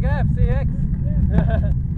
go, FCX.